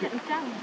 Dạ, chỉnh trăng